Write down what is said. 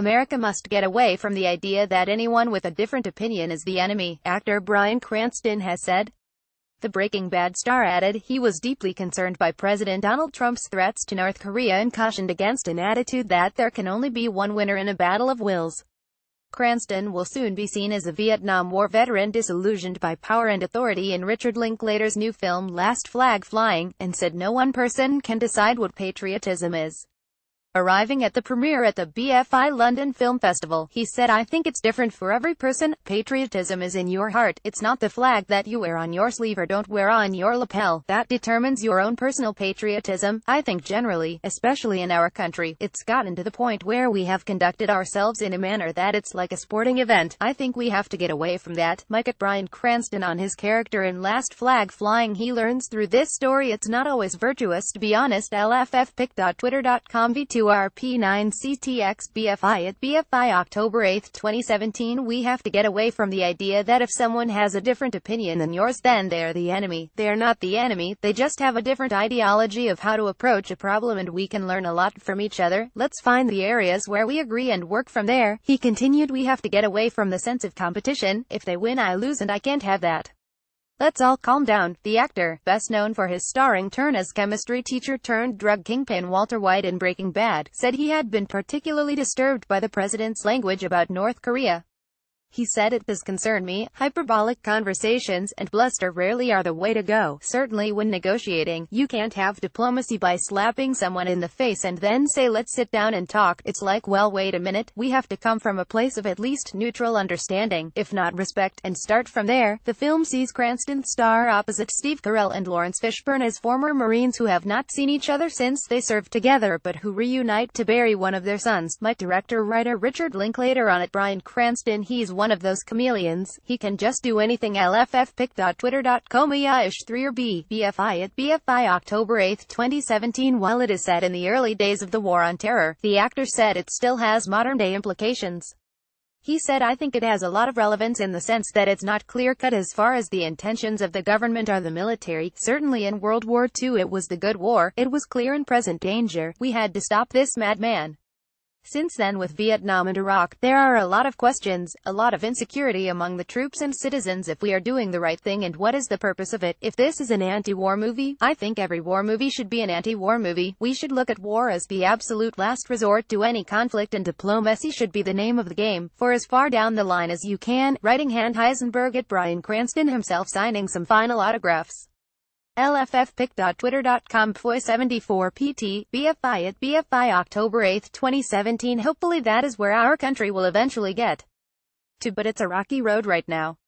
America must get away from the idea that anyone with a different opinion is the enemy, actor Bryan Cranston has said. The Breaking Bad star added he was deeply concerned by President Donald Trump's threats to North Korea and cautioned against an attitude that there can only be one winner in a battle of wills. Cranston will soon be seen as a Vietnam War veteran disillusioned by power and authority in Richard Linklater's new film Last Flag Flying, and said no one person can decide what patriotism is. Arriving at the premiere at the BFI London Film Festival, he said I think it's different for every person. Patriotism is in your heart. It's not the flag that you wear on your sleeve or don't wear on your lapel. That determines your own personal patriotism. I think generally, especially in our country, it's gotten to the point where we have conducted ourselves in a manner that it's like a sporting event. I think we have to get away from that. Mike at Bryan Cranston on his character in Last Flag Flying he learns through this story it's not always virtuous to be honest lffpic.twitter.com v2 2RP9CTX BFI at BFI October 8, 2017 We have to get away from the idea that if someone has a different opinion than yours then they're the enemy. They're not the enemy, they just have a different ideology of how to approach a problem and we can learn a lot from each other. Let's find the areas where we agree and work from there. He continued we have to get away from the sense of competition. If they win I lose and I can't have that. Let's all calm down. The actor, best known for his starring turn as chemistry teacher turned drug kingpin Walter White in Breaking Bad, said he had been particularly disturbed by the president's language about North Korea. He said it does concern me, hyperbolic conversations and bluster rarely are the way to go. Certainly when negotiating, you can't have diplomacy by slapping someone in the face and then say let's sit down and talk. It's like well wait a minute, we have to come from a place of at least neutral understanding, if not respect, and start from there. The film sees Cranston star opposite Steve Carell and Laurence Fishburne as former Marines who have not seen each other since they served together but who reunite to bury one of their sons. Mike director writer Richard Linklater on it Bryan Cranston he's one of those chameleons. He can just do anything lffpic.twitter.com ish 3 or. BFI at BFI October 8, 2017 While it is set in the early days of the War on Terror, the actor said it still has modern-day implications. He said I think it has a lot of relevance in the sense that it's not clear-cut as far as the intentions of the government or the military. Certainly in World War II it was the good war. It was clear and present danger. We had to stop this madman. Since then with Vietnam and Iraq, there are a lot of questions, a lot of insecurity among the troops and citizens if we are doing the right thing and what is the purpose of it. If this is an anti-war movie, I think every war movie should be an anti-war movie. We should look at war as the absolute last resort to any conflict and diplomacy should be the name of the game, for as far down the line as you can, writing hand Heisenberg at Bryan Cranston himself signing some final autographs lffpic.twitter.com FOI74PT, BFI at BFI October 8, 2017 Hopefully that is where our country will eventually get to but it's a rocky road right now.